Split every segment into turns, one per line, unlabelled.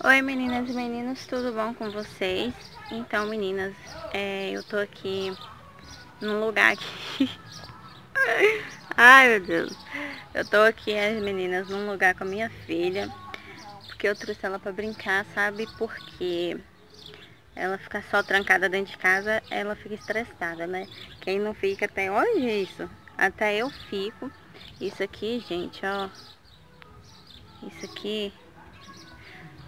Oi meninas e meninos, tudo bom com vocês? Então meninas, é, eu tô aqui num lugar aqui Ai meu Deus Eu tô aqui, as meninas, num lugar com a minha filha Porque eu trouxe ela pra brincar, sabe? Porque ela fica só trancada dentro de casa, ela fica estressada, né? Quem não fica até, olha isso Até eu fico Isso aqui, gente, ó Isso aqui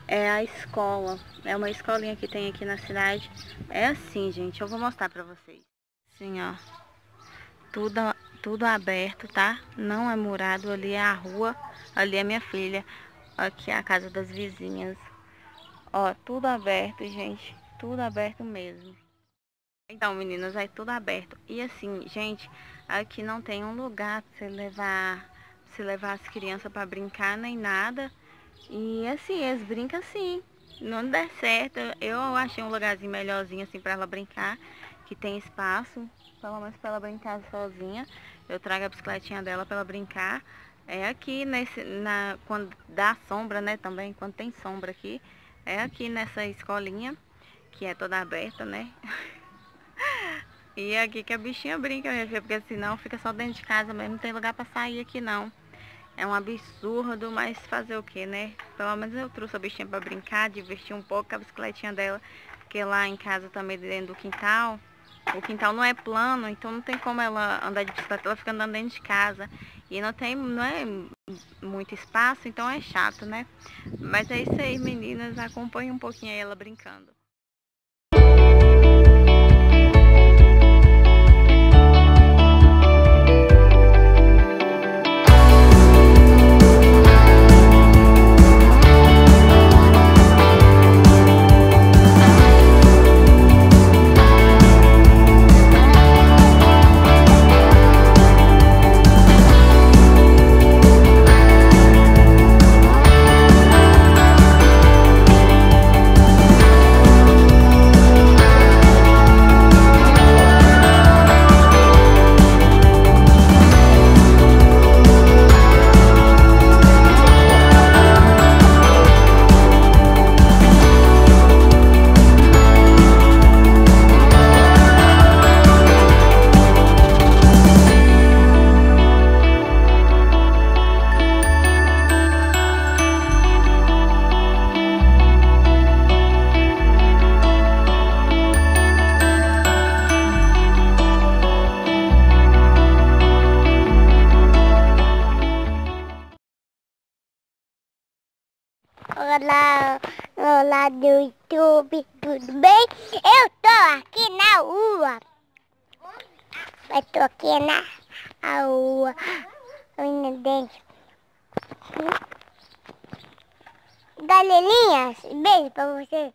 é a escola. É uma escolinha que tem aqui na cidade. É assim, gente. Eu vou mostrar pra vocês. Assim, ó. Tudo, tudo aberto, tá? Não é murado. Ali é a rua. Ali é minha filha. Aqui é a casa das vizinhas. Ó, tudo aberto, gente. Tudo aberto mesmo. Então, meninas, é tudo aberto. E assim, gente, aqui não tem um lugar pra você levar, pra você levar as crianças pra brincar nem nada. E assim, eles brincam assim. Não der certo, eu achei um lugarzinho melhorzinho assim para ela brincar, que tem espaço, pelo menos para ela brincar sozinha. Eu trago a bicicletinha dela para ela brincar. É aqui nesse na quando dá sombra, né, também, quando tem sombra aqui, é aqui nessa escolinha, que é toda aberta, né? e é aqui que a bichinha brinca, minha filha, porque senão fica só dentro de casa mesmo, não tem lugar para sair aqui não. É um absurdo, mas fazer o que, né? Pelo menos eu trouxe a bichinha para brincar, divertir um pouco a bicicletinha dela. Porque lá em casa também, dentro do quintal, o quintal não é plano, então não tem como ela andar de bicicleta, ela fica andando dentro de casa. E não tem, não é muito espaço, então é chato, né? Mas é isso aí, meninas. Acompanhe um pouquinho ela brincando.
Olá, olá do YouTube, tudo bem? Eu tô aqui na rua. Eu tô aqui na rua. Menina dente. Galelinhas, beijo pra você.